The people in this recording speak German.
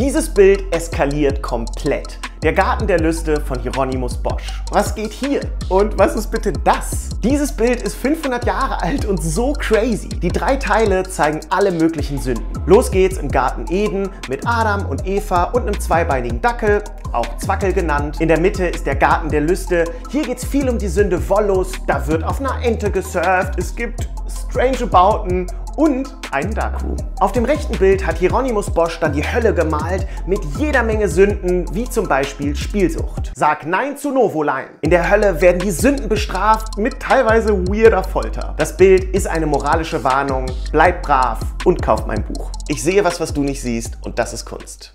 Dieses Bild eskaliert komplett. Der Garten der Lüste von Hieronymus Bosch. Was geht hier? Und was ist bitte das? Dieses Bild ist 500 Jahre alt und so crazy. Die drei Teile zeigen alle möglichen Sünden. Los geht's im Garten Eden mit Adam und Eva und einem zweibeinigen Dackel, auch Zwackel genannt. In der Mitte ist der Garten der Lüste. Hier geht's viel um die Sünde Wollust. Da wird auf einer Ente gesurft. Es gibt strange Bauten und einen Darkroom. Auf dem rechten Bild hat Hieronymus Bosch dann die Hölle gemalt mit jeder Menge Sünden, wie zum Beispiel Spielsucht. Sag Nein zu Novoline. In der Hölle werden die Sünden bestraft mit teilweise weirder Folter. Das Bild ist eine moralische Warnung. Bleib brav und kauf mein Buch. Ich sehe was, was du nicht siehst und das ist Kunst.